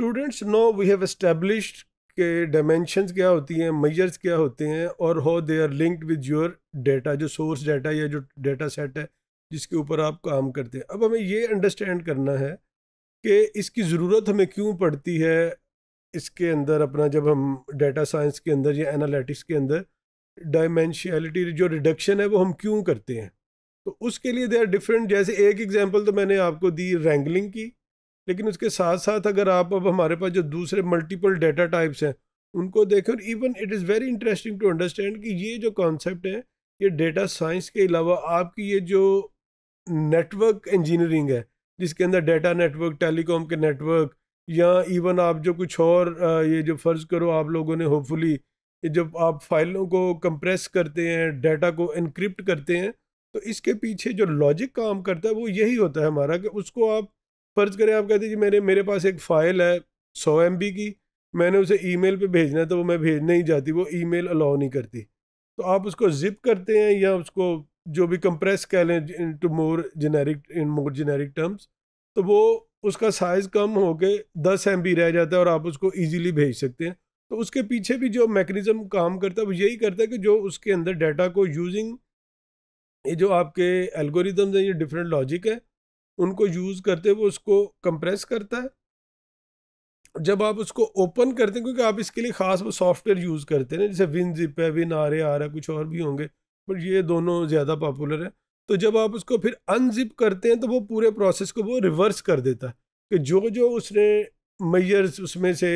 Students know we have established के dimensions क्या होती हैं मेजर्स क्या होते हैं और how they are linked with your data जो सोर्स डाटा या जो डेटा सेट है, जिसके ऊपर आप काम करते हैं। अब हमें ये अंडरस्टैंड करना है कि इसकी ज़रूरत हमें क्यों पड़ती है इसके अंदर अपना जब हम डेटा साइंस के अंदर या एनालिटिक्स के अंदर डायमेंशियलिटी जो रिडक्शन है वो हम क्यों करते हैं? तो उसके लिए दे आर डिफरेंट जैसे एक एग्जांपल तो मैंने आपको दी रैंगलिंग की। लेकिन उसके साथ साथ अगर आप अब हमारे पास जो दूसरे मल्टीपल डेटा टाइप्स हैं, उनको देखें और even it is very interesting to understand कि ये जो कॉन्सेप्ट है, ये डेटा साइंस के अलावा आपकी ये जो नेटवर्क इंजीनियरिंग है, जिसके अंदर डेटा नेटवर्क टेलीकॉम के नेटवर्क या इवन आप जो कुछ और ये जो फ़र्ज़ करो आप लोगों ने होपफुली जब आप फाइलों को कंप्रेस करते हैं डाटा को इनक्रिप्ट करते हैं तो इसके पीछे जो लॉजिक काम करता है, वो यही होता है हमारा कि उसको आप फ़र्ज़ करें, आप कहते हैं मेरे मेरे पास एक फ़ाइल है सौ एम की, मैंने उसे ईमेल पे भेजना है तो वो मैं भेज नहीं जाती वो ईमेल अलाउ नहीं करती। तो आप उसको जिप करते हैं या उसको जो भी कंप्रेस कह लें to more generic in more generic terms तो वो उसका साइज़ कम हो के दस एम रह जाता है और आप उसको ईजीली भेज सकते हैं। तो उसके पीछे भी जो मैकेनिज़्म काम करता है, वो यही करता है कि जो उसके अंदर डाटा को यूजिंग ये जो आपके एल्गोरिदम्स हैं, ये डिफरेंट लॉजिक है उनको यूज़ करते हुए उसको कंप्रेस करता है। जब आप उसको ओपन करते हैं, क्योंकि आप इसके लिए ख़ास वो सॉफ्टवेयर यूज़ करते हैं जैसे विन जिप है विन आर ए आर है कुछ और भी होंगे बट ये दोनों ज़्यादा पॉपुलर है। तो जब आप उसको फिर अनजिप करते हैं तो वो पूरे प्रोसेस को वो रिवर्स कर देता है कि जो जो उसने मैयर्स उसमें से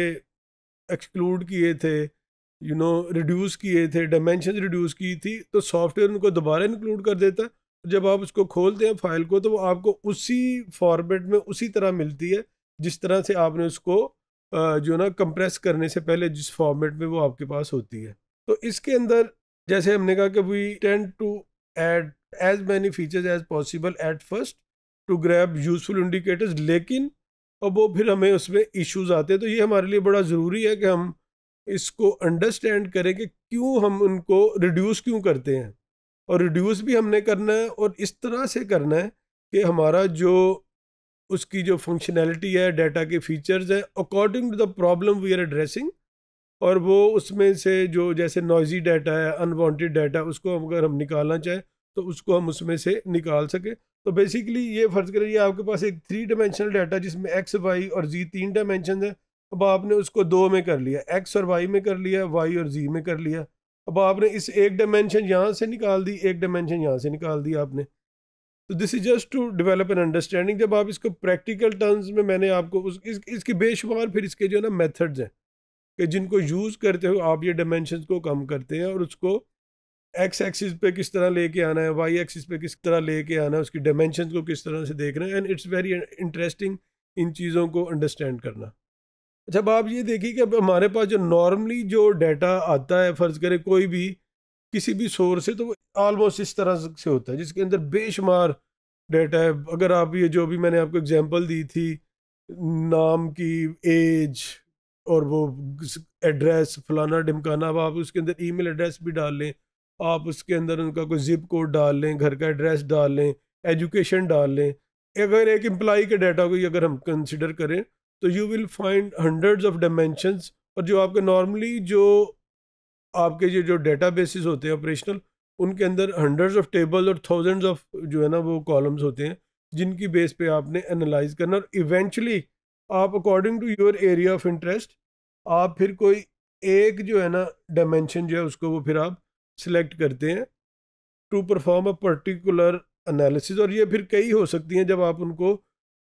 एक्सक्लूड किए थे यू नो रिड्यूस किए थे डायमेंशन रिड्यूस की थी तो सॉफ्टवेयर उनको दोबारा इंक्लूड कर देता है। जब आप उसको खोलते हैं फ़ाइल को तो वो आपको उसी फॉर्मेट में उसी तरह मिलती है, जिस तरह से आपने उसको जो ना कंप्रेस करने से पहले जिस फॉर्मेट में वो आपके पास होती है। तो इसके अंदर, जैसे हमने कहा कि we tend to add as many features as possible at first to grab useful indicators लेकिन अब वो फिर हमें उसमें इश्यूज़ आते हैं तो ये हमारे लिए बड़ा ज़रूरी है कि हम इसको अंडरस्टैंड करें कि क्यों हम उनको रिड्यूस क्यों करते हैं। और रिड्यूस भी हमने करना है और इस तरह से करना है कि हमारा जो उसकी जो फंक्शनैलिटी है डाटा के फीचर्स है according to the problem we are addressing और वो उसमें से जो जैसे नॉइजी डाटा है अनवांटेड डाटा उसको अगर हम निकालना चाहें तो उसको हम उसमें से निकाल सकें। तो बेसिकली ये फ़र्ज़ करिए आपके पास एक थ्री डायमेंशनल डाटा जिसमें एक्स वाई और जी तीन डायमेंशन है, अब आपने उसको दो में कर लिया एक्स और वाई में कर लिया वाई और जी में कर लिया। अब आपने इस एक डायमेंशन यहाँ से निकाल दी एक डायमेंशन यहाँ से निकाल दी आपने। तो this is just to develop an understanding जब आप इसको प्रैक्टिकल टर्म्स में मैंने आपको उस इस, इसके बेशुमार फिर इसके जो है ना मेथड्स हैं कि जिनको यूज़ करते हुए आप ये डायमेंशन को कम करते हैं और उसको एक्स एक्सिस पे किस तरह लेके आना है वाई एक्सिस पे किस तरह लेके आना है उसकी डायमेंशन को किस तरह से देख रहे हैं एंड इट्स वेरी इंटरेस्टिंग इन चीज़ों को अंडरस्टैंड करना। जब आप ये देखिए कि अब हमारे पास जो नॉर्मली जो डाटा आता है, फ़र्ज़ करें कोई भी, किसी भी सोर्स से तो वो ऑलमोस्ट इस तरह से होता है, जिसके अंदर बेशुमार डाटा है। अगर आप ये जो भी मैंने आपको एग्जांपल दी थी, नाम की एज और वो एड्रेस फलाना ढिमकाना, अब आप उसके अंदर ईमेल एड्रेस भी डाल लें, आप उसके अंदर उनका कोई जिप कोड डाल लें, घर का एड्रेस डाल लें एजुकेशन डाल लें। अगर एक एम्प्लाई के डाटा को अगर हम कंसिडर करें तो you will find hundreds of dimensions और जो आपके नॉर्मली जो आपके ये जो डेटा बेसिस होते हैं ऑपरेशनल उनके अंदर हंड्रेड्स ऑफ़ टेबल और थाउजेंड्स ऑफ़ जो है ना वो कॉलम्स होते हैं, जिनकी बेस पे आपने एनालाइज करना और इवेंचुअली आप according to your area of interest आप फिर कोई एक जो है ना डायमेंशन जो है उसको वो फिर आप सिलेक्ट करते हैं to perform a particular analysis और ये फिर कई हो सकती हैं जब आप उनको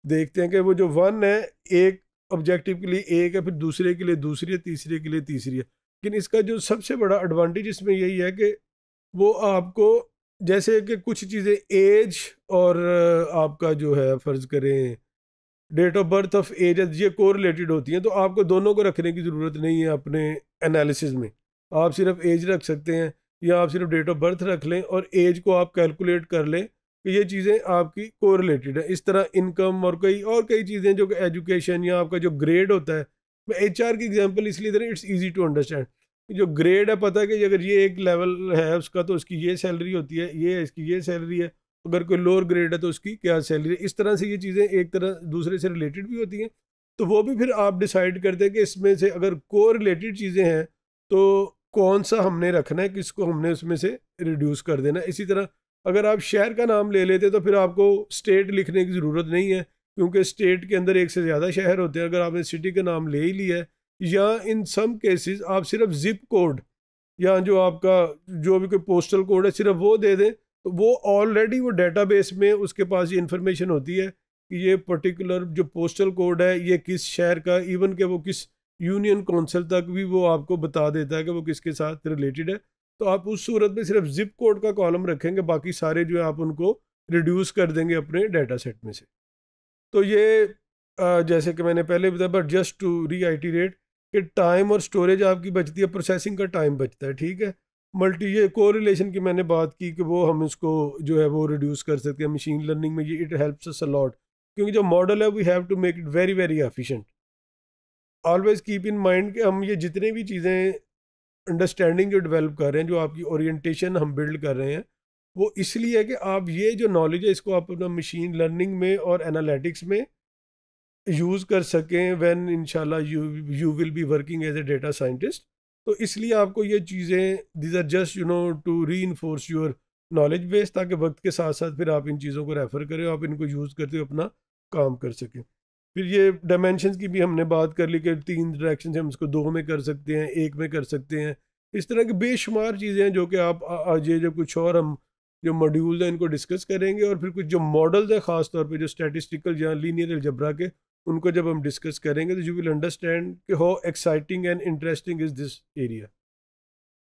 देखते हैं कि वो जो वन है, एक ऑब्जेक्टिव के लिए एक है, फिर दूसरे के लिए दूसरी है, तीसरे के लिए तीसरी है। लेकिन इसका जो सबसे बड़ा एडवांटेज इसमें यही है कि वो आपको, जैसे कि कुछ चीज़ें एज और आपका जो है, फ़र्ज़ करें date of birth of age ये को रिलेटेड होती हैं तो आपको दोनों को रखने की ज़रूरत नहीं है अपने एनालिसिस में। आप सिर्फ़ एज रख सकते हैं या आप सिर्फ़ डेट ऑफ़ बर्थ रख लें और एज को आप कैलकुलेट कर लें। कि ये चीज़ें आपकी को रिलेटेड है। इस तरह इनकम और कई और कई चीज़ें जो एजुकेशन या आपका जो ग्रेड होता है। मैं एच की एग्ज़ाम्पल इसलिए दे रहा इट्स ईजी टू अंडरस्टैंड जो ग्रेड है, पता है कि अगर ये एक लेवल है उसका तो उसकी ये सैलरी होती है, ये इसकी ये सैलरी है। अगर कोई लोअर ग्रेड है तो उसकी क्या सैलरी है? इस तरह से ये चीज़ें एक तरह दूसरे से रिलेटेड भी होती हैं। तो वो भी फिर आप डिसाइड करते हैं कि इसमें से अगर को रिलेटेड चीज़ें हैं तो कौन सा हमने रखना है, किसको हमने उसमें से रिड्यूस कर देना इसी तरह अगर आप शहर का नाम ले लेते तो फिर आपको स्टेट लिखने की ज़रूरत नहीं है, क्योंकि स्टेट के अंदर एक से ज़्यादा शहर होते हैं। अगर आपने सिटी का नाम ले ही लिया है, या इन सम केसेस आप सिर्फ़ जिप कोड या जो आपका, जो भी कोई पोस्टल कोड है, सिर्फ़ वो दे दें तो वो ऑलरेडी वो डेटाबेस में उसके पास ये इन्फॉर्मेशन होती है कि ये पर्टिकुलर जो पोस्टल कोड है, ये किस शहर का इवन के वो किस यूनियन काउंसिल तक भी वो आपको बता देता है कि वो किसके साथ रिलेटेड है। तो आप उस सूरत में सिर्फ़ जिप कोड का कॉलम रखेंगे, बाकी सारे जो है आप उनको रिड्यूस कर देंगे अपने डाटा सेट में से। तो ये जैसे कि मैंने पहले बताया बट जस्ट टू री रीआइटीरेट कि टाइम और स्टोरेज आपकी बचती है प्रोसेसिंग का टाइम बचता है, ठीक है? मल्टी ये को रिलेशन की मैंने बात की कि वो हम इसको जो है वो रिड्यूस कर सकते हैं मशीन लर्निंग में, ये इट हेल्प्स अस अलॉट क्योंकि जो मॉडल है we have to make it very very efficient always keep in mind कि हम ये जितने भी चीज़ें अंडरस्टैंडिंग जो डेवलप कर रहे हैं, जो आपकी ओरिएंटेशन हम बिल्ड कर रहे हैं, वो इसलिए है कि आप ये जो नॉलेज है, इसको आप अपना मशीन लर्निंग में और एनालिटिक्स में यूज़ कर सकें व्हेन इंशाल्लाह you you will be working as a data scientist तो इसलिए आपको ये चीज़ें these are just you know to reinforce your knowledge base ताकि वक्त के साथ साथ फिर आप इन चीज़ों को रेफ़र करें आप इनको यूज़ करते हुए अपना काम कर सकें। फिर ये डायमेंशन की भी हमने बात कर ली कि तीन डायरेक्शन से हम इसको दो में कर सकते हैं, एक में कर सकते हैं। इस तरह की बेशुमार चीज़ें हैं जो कि आप आज ये जो कुछ और हम जो मॉड्यूल हैं, इनको डिस्कस करेंगे और फिर कुछ जो मॉडल्स हैं, ख़ास तौर पे जो स्टैटिस्टिकल या लीनियर जबरा के, उनको जब हम डिस्कस करेंगे तो यू विल अंडरस्टैंड कि how exciting and interesting is this area